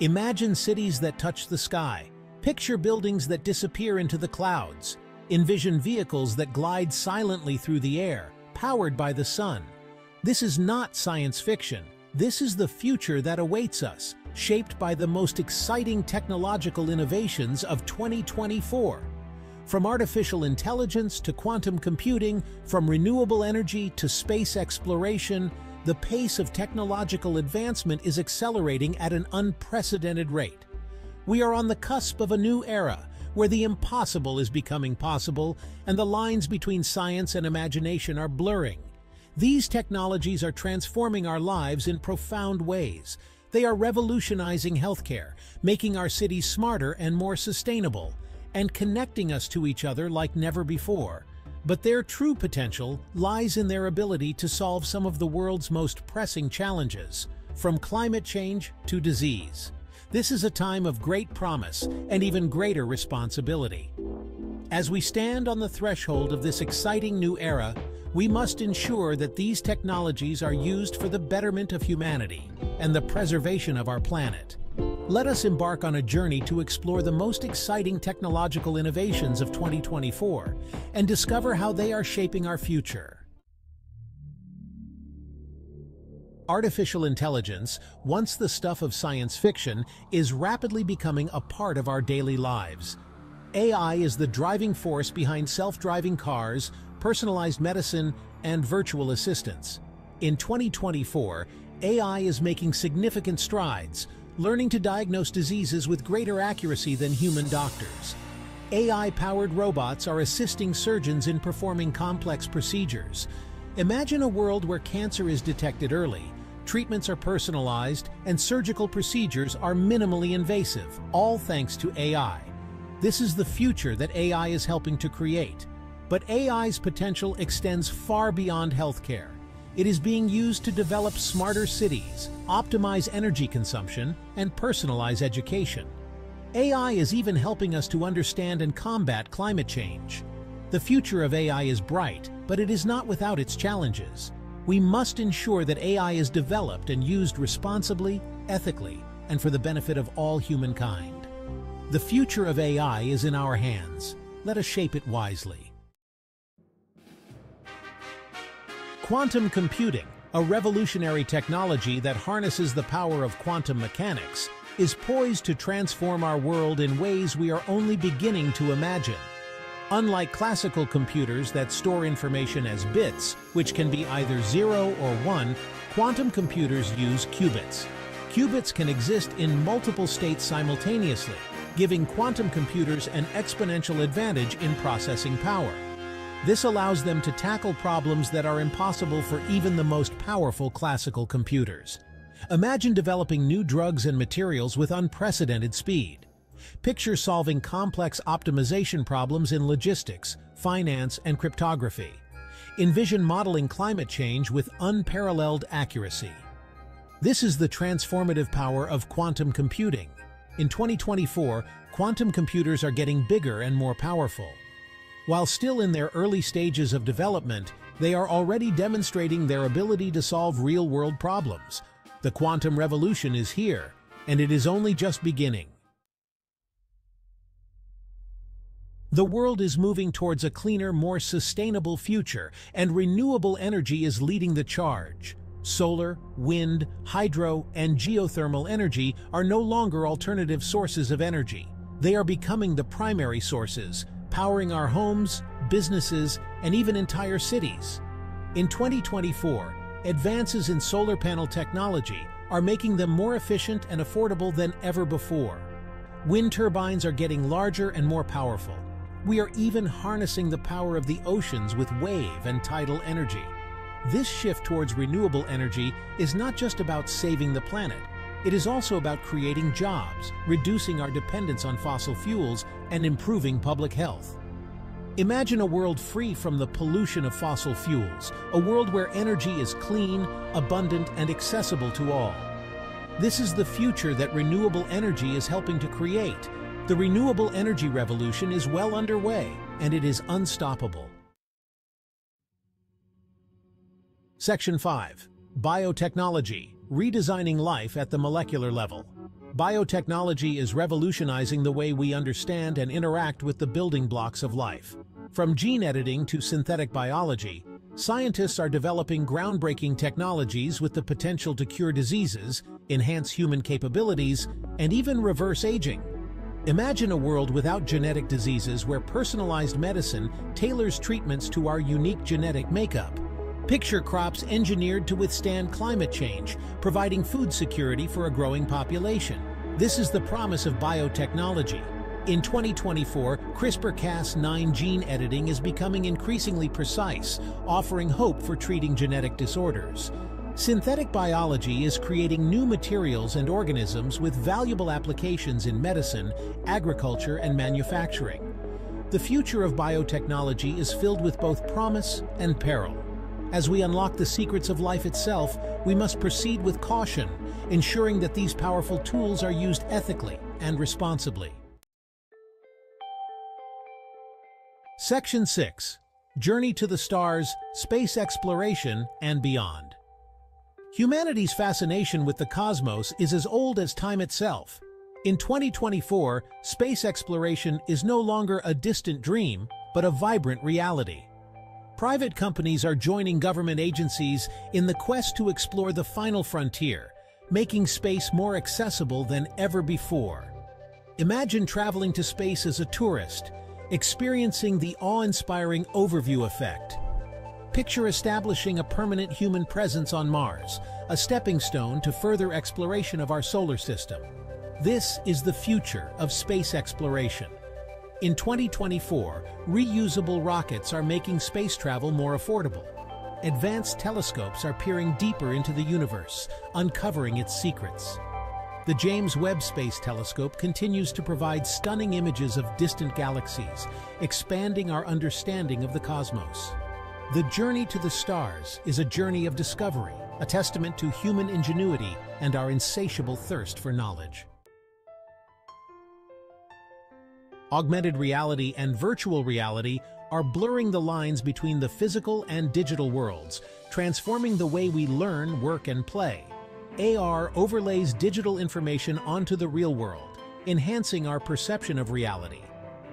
Imagine cities that touch the sky. Picture buildings that disappear into the clouds. Envision vehicles that glide silently through the air, powered by the sun. This is not science fiction. This is the future that awaits us, shaped by the most exciting technological innovations of 2024. From artificial intelligence to quantum computing, from renewable energy to space exploration, the pace of technological advancement is accelerating at an unprecedented rate. We are on the cusp of a new era, where the impossible is becoming possible and the lines between science and imagination are blurring. These technologies are transforming our lives in profound ways. They are revolutionizing healthcare, making our cities smarter and more sustainable, and connecting us to each other like never before. But their true potential lies in their ability to solve some of the world's most pressing challenges, from climate change to disease. This is a time of great promise and even greater responsibility. As we stand on the threshold of this exciting new era, we must ensure that these technologies are used for the betterment of humanity and the preservation of our planet. Let us embark on a journey to explore the most exciting technological innovations of 2024 and discover how they are shaping our future. Artificial intelligence, once the stuff of science fiction, is rapidly becoming a part of our daily lives. AI is the driving force behind self-driving cars, personalized medicine, and virtual assistants. In 2024, AI is making significant strides, learning to diagnose diseases with greater accuracy than human doctors. AI-powered robots are assisting surgeons in performing complex procedures. Imagine a world where cancer is detected early, treatments are personalized, and surgical procedures are minimally invasive, all thanks to AI. This is the future that AI is helping to create. But AI's potential extends far beyond healthcare. It is being used to develop smarter cities, optimize energy consumption, and personalize education. AI is even helping us to understand and combat climate change. The future of AI is bright, but it is not without its challenges. We must ensure that AI is developed and used responsibly, ethically, and for the benefit of all humankind. The future of AI is in our hands. Let us shape it wisely. Quantum computing, a revolutionary technology that harnesses the power of quantum mechanics, is poised to transform our world in ways we are only beginning to imagine. Unlike classical computers that store information as bits, which can be either 0 or 1, quantum computers use qubits. Qubits can exist in multiple states simultaneously, giving quantum computers an exponential advantage in processing power. This allows them to tackle problems that are impossible for even the most powerful classical computers. Imagine developing new drugs and materials with unprecedented speed. Picture solving complex optimization problems in logistics, finance, and cryptography. Envision modeling climate change with unparalleled accuracy. This is the transformative power of quantum computing. In 2024, quantum computers are getting bigger and more powerful. While still in their early stages of development, they are already demonstrating their ability to solve real-world problems. The quantum revolution is here, and it is only just beginning. The world is moving towards a cleaner, more sustainable future, and renewable energy is leading the charge. Solar, wind, hydro, and geothermal energy are no longer alternative sources of energy. They are becoming the primary sources, powering our homes, businesses, and even entire cities. In 2024, advances in solar panel technology are making them more efficient and affordable than ever before. Wind turbines are getting larger and more powerful. We are even harnessing the power of the oceans with wave and tidal energy. This shift towards renewable energy is not just about saving the planet, it is also about creating jobs, reducing our dependence on fossil fuels, and improving public health. Imagine a world free from the pollution of fossil fuels, a world where energy is clean, abundant, and accessible to all. This is the future that renewable energy is helping to create. The renewable energy revolution is well underway, and it is unstoppable. Section 5. Biotechnology redesigning life at the molecular level. biotechnology is revolutionizing the way we understand and interact with the building blocks of life. From gene editing to synthetic biology, scientists are developing groundbreaking technologies with the potential to cure diseases, enhance human capabilities, and even reverse aging. Imagine a world without genetic diseases where personalized medicine tailors treatments to our unique genetic makeup. Picture crops engineered to withstand climate change, providing food security for a growing population. This is the promise of biotechnology. In 2024, CRISPR-Cas9 gene editing is becoming increasingly precise, offering hope for treating genetic disorders. Synthetic biology is creating new materials and organisms with valuable applications in medicine, agriculture, and manufacturing. The future of biotechnology is filled with both promise and peril. As we unlock the secrets of life itself, we must proceed with caution, ensuring that these powerful tools are used ethically and responsibly. Section 6. Journey to the Stars, Space Exploration, and Beyond. Humanity's fascination with the cosmos is as old as time itself. In 2024, space exploration is no longer a distant dream, but a vibrant reality. Private companies are joining government agencies in the quest to explore the final frontier, making space more accessible than ever before. Imagine traveling to space as a tourist, experiencing the awe-inspiring overview effect, Picture establishing a permanent human presence on Mars, a stepping stone to further exploration of our solar system. This is the future of space exploration. In 2024, reusable rockets are making space travel more affordable. Advanced telescopes are peering deeper into the universe, uncovering its secrets. The James Webb Space Telescope continues to provide stunning images of distant galaxies, expanding our understanding of the cosmos. The journey to the stars is a journey of discovery, a testament to human ingenuity and our insatiable thirst for knowledge. Augmented reality and virtual reality are blurring the lines between the physical and digital worlds, transforming the way we learn, work, and play. AR overlays digital information onto the real world, enhancing our perception of reality.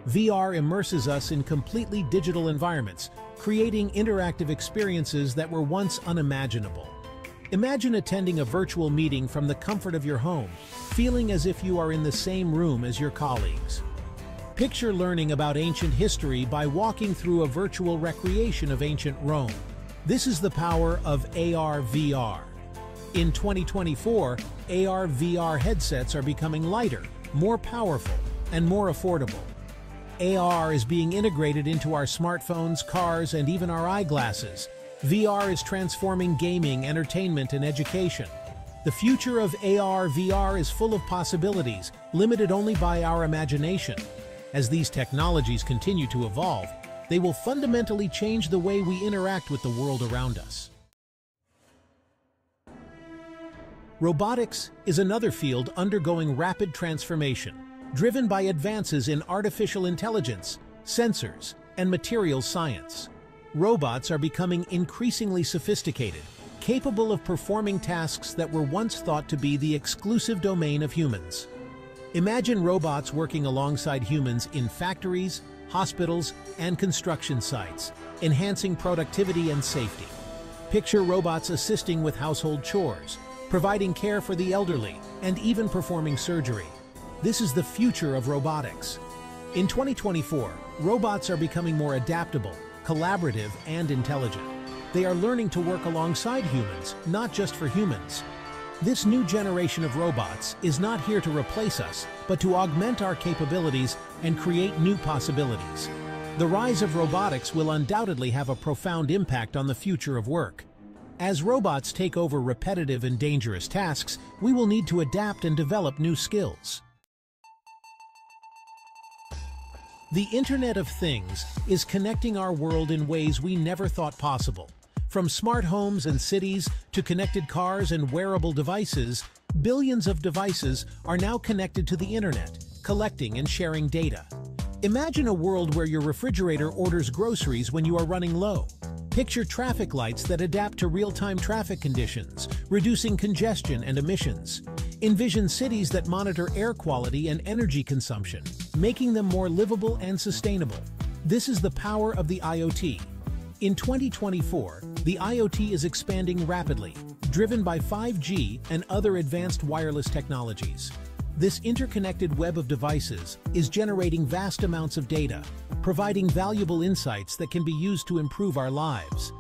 VR immerses us in completely digital environments, creating interactive experiences that were once unimaginable. Imagine attending a virtual meeting from the comfort of your home, feeling as if you are in the same room as your colleagues. Picture learning about ancient history by walking through a virtual recreation of ancient Rome. This is the power of AR-VR. In 2024, AR-VR headsets are becoming lighter, more powerful, and more affordable. AR is being integrated into our smartphones, cars, and even our eyeglasses. VR is transforming gaming, entertainment, and education. The future of AR VR is full of possibilities, limited only by our imagination. As these technologies continue to evolve, they will fundamentally change the way we interact with the world around us. Robotics is another field undergoing rapid transformation driven by advances in artificial intelligence, sensors, and materials science. Robots are becoming increasingly sophisticated, capable of performing tasks that were once thought to be the exclusive domain of humans. Imagine robots working alongside humans in factories, hospitals, and construction sites, enhancing productivity and safety. Picture robots assisting with household chores, providing care for the elderly, and even performing surgery. This is the future of robotics. In 2024, robots are becoming more adaptable, collaborative, and intelligent. They are learning to work alongside humans, not just for humans. This new generation of robots is not here to replace us, but to augment our capabilities and create new possibilities. The rise of robotics will undoubtedly have a profound impact on the future of work. As robots take over repetitive and dangerous tasks, we will need to adapt and develop new skills. The Internet of Things is connecting our world in ways we never thought possible. From smart homes and cities to connected cars and wearable devices, billions of devices are now connected to the Internet, collecting and sharing data. Imagine a world where your refrigerator orders groceries when you are running low. Picture traffic lights that adapt to real-time traffic conditions, reducing congestion and emissions. Envision cities that monitor air quality and energy consumption, making them more livable and sustainable. This is the power of the IoT. In 2024, the IoT is expanding rapidly, driven by 5G and other advanced wireless technologies. This interconnected web of devices is generating vast amounts of data, providing valuable insights that can be used to improve our lives.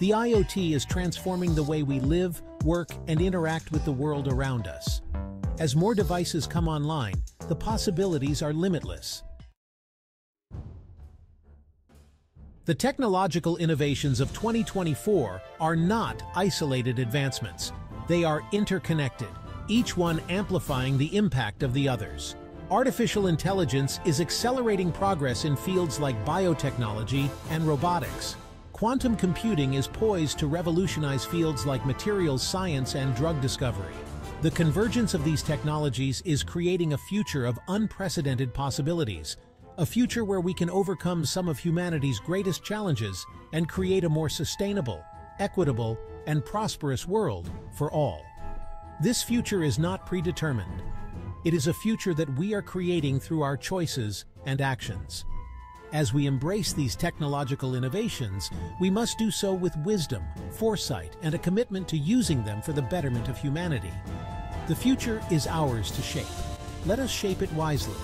The IoT is transforming the way we live, work, and interact with the world around us. As more devices come online, the possibilities are limitless. The technological innovations of 2024 are not isolated advancements. They are interconnected, each one amplifying the impact of the others. Artificial intelligence is accelerating progress in fields like biotechnology and robotics. Quantum computing is poised to revolutionize fields like materials science and drug discovery. The convergence of these technologies is creating a future of unprecedented possibilities, a future where we can overcome some of humanity's greatest challenges and create a more sustainable, equitable, and prosperous world for all. This future is not predetermined. It is a future that we are creating through our choices and actions. As we embrace these technological innovations, we must do so with wisdom, foresight, and a commitment to using them for the betterment of humanity. The future is ours to shape. Let us shape it wisely